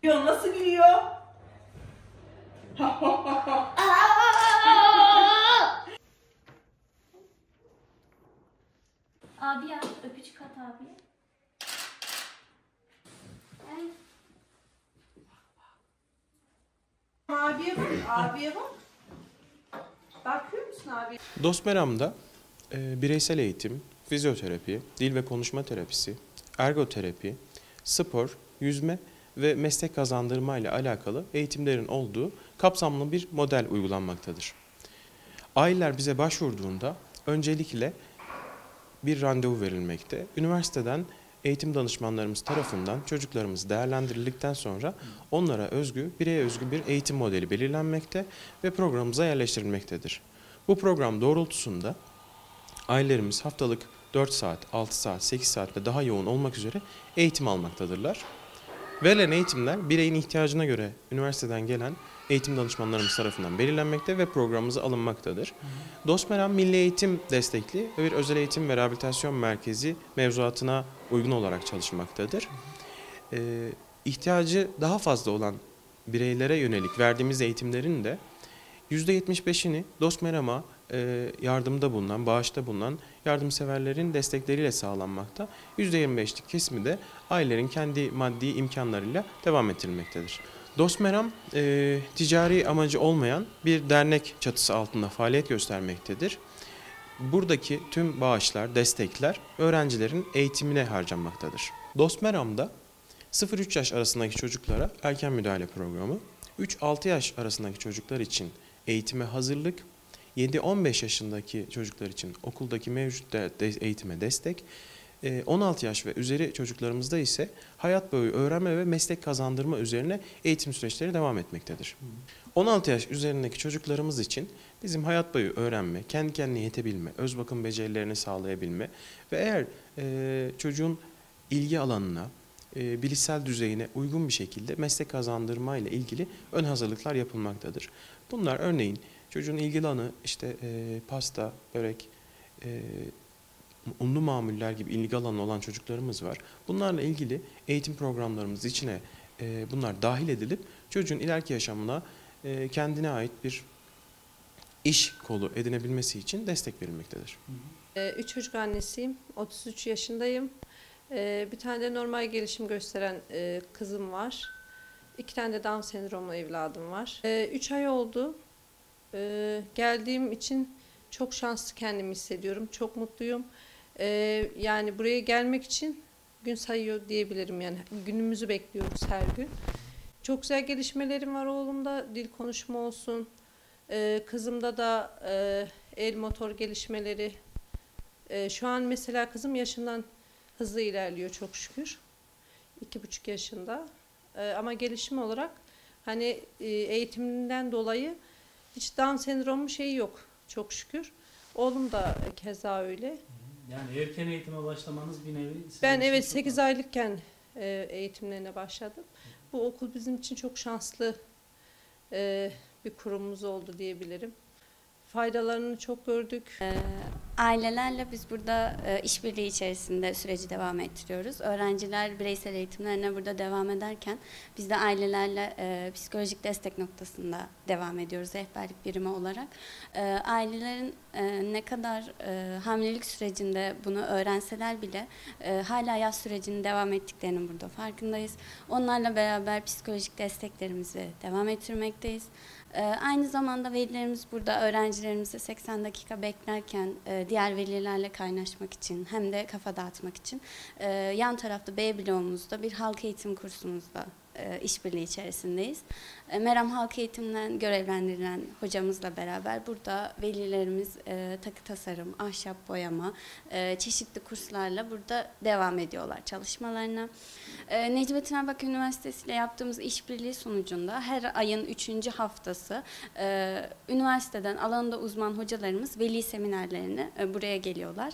Abi ya öpücük at abi. Abiye bak, abiye bak. Bakıyor musun abi? Dosmeram'da e, bireysel eğitim, fizyoterapi, dil ve konuşma terapisi, ergoterapi, spor, yüzme ve meslek kazandırma ile alakalı eğitimlerin olduğu kapsamlı bir model uygulanmaktadır. Aileler bize başvurduğunda öncelikle bir randevu verilmekte. Üniversiteden eğitim danışmanlarımız tarafından çocuklarımız değerlendirildikten sonra onlara özgü, bireye özgü bir eğitim modeli belirlenmekte ve programımıza yerleştirilmektedir. Bu program doğrultusunda ailelerimiz haftalık 4 saat, 6 saat, 8 saat ve daha yoğun olmak üzere eğitim almaktadırlar. Verilen eğitimler bireyin ihtiyacına göre üniversiteden gelen eğitim danışmanlarımız tarafından belirlenmekte ve programımıza alınmaktadır. Dosmeram Milli Eğitim Destekli ve bir özel eğitim ve rehabilitasyon merkezi mevzuatına uygun olarak çalışmaktadır. Ee, ihtiyacı daha fazla olan bireylere yönelik verdiğimiz eğitimlerin de %75'ini Dosmeram'a yardımda bulunan, bağışta bulunan yardımseverlerin destekleriyle sağlanmakta. %25'lik kesimi de ailelerin kendi maddi imkanlarıyla devam ettirilmektedir. Dosmeram e, ticari amacı olmayan bir dernek çatısı altında faaliyet göstermektedir. Buradaki tüm bağışlar, destekler öğrencilerin eğitimine harcanmaktadır. Dosmeram'da 0-3 yaş arasındaki çocuklara erken müdahale programı, 3-6 yaş arasındaki çocuklar için eğitime hazırlık, 7-15 yaşındaki çocuklar için okuldaki mevcut eğitime destek, e, 16 yaş ve üzeri çocuklarımızda ise hayat boyu öğrenme ve meslek kazandırma üzerine eğitim süreçleri devam etmektedir. 16 yaş üzerindeki çocuklarımız için bizim hayat boyu öğrenme, kendi kendine yetebilme, öz bakım becerilerini sağlayabilme ve eğer e, çocuğun ilgi alanına, e, bilişsel düzeyine uygun bir şekilde meslek kazandırma ile ilgili ön hazırlıklar yapılmaktadır. Bunlar örneğin çocuğun ilgi alanı işte e, pasta, börek, e, unlu mamuller gibi ilgi alanı olan çocuklarımız var. Bunlarla ilgili eğitim programlarımız içine e, bunlar dahil edilip çocuğun ileriki yaşamına e, kendine ait bir iş kolu edinebilmesi için destek verilmektedir. Ee, Üç çocuk annesiyim. 33 yaşındayım. Ee, Bir tane de normal gelişim gösteren e, kızım var. İki tane de Down sendromlu evladım var. Üç ay oldu. Ee, Geldiğim için çok şanslı kendimi hissediyorum. Çok mutluyum. Ee, Yani buraya gelmek için gün sayıyor diyebilirim. Yani günümüzü bekliyoruz her gün. Çok güzel gelişmelerim var oğlumda. Dil konuşma olsun. Ee, Kızımda da e, el motor gelişmeleri, ee, şu an mesela kızım yaşından hızlı ilerliyor çok şükür. İki buçuk yaşında. Ee, ama gelişim olarak hani e, eğitiminden dolayı hiç Down sendromu şeyi yok çok şükür. Oğlum da keza öyle. Yani erken eğitime başlamanız bir nevi Ben evet çok 8 aylıkken e, eğitimlerine başladım. Bu okul bizim için çok şanslı e, bir kurumumuz oldu diyebilirim. Faydalarını çok gördük. Ee, Ailelerle biz burada e, işbirliği içerisinde süreci devam ettiriyoruz. Öğrenciler bireysel eğitimlerine burada devam ederken biz de ailelerle e, psikolojik destek noktasında devam ediyoruz rehberlik birimi olarak. E, ailelerin e, ne kadar e, hamilelik sürecinde bunu öğrenseler bile e, hala yaz sürecinin devam ettiklerinin burada farkındayız. Onlarla beraber psikolojik desteklerimizi devam ettirmekteyiz. Ee, Aynı zamanda velilerimiz burada öğrencilerimizi 80 dakika beklerken e, diğer velilerle kaynaşmak için hem de kafa dağıtmak için yan tarafta B bloğumuzda bir halk eğitim kursumuzda e, işbirliği içerisindeyiz. E, Meram Halk Eğitim'den görevlendirilen hocamızla beraber burada velilerimiz e, takı tasarım, ahşap boyama, e, çeşitli kurslarla burada devam ediyorlar çalışmalarına. E, Necmettin Erbakan Üniversitesi ile yaptığımız işbirliği sonucunda her ayın üçüncü haftası e, üniversiteden alanında uzman hocalarımız veli seminerlerine e, buraya geliyorlar.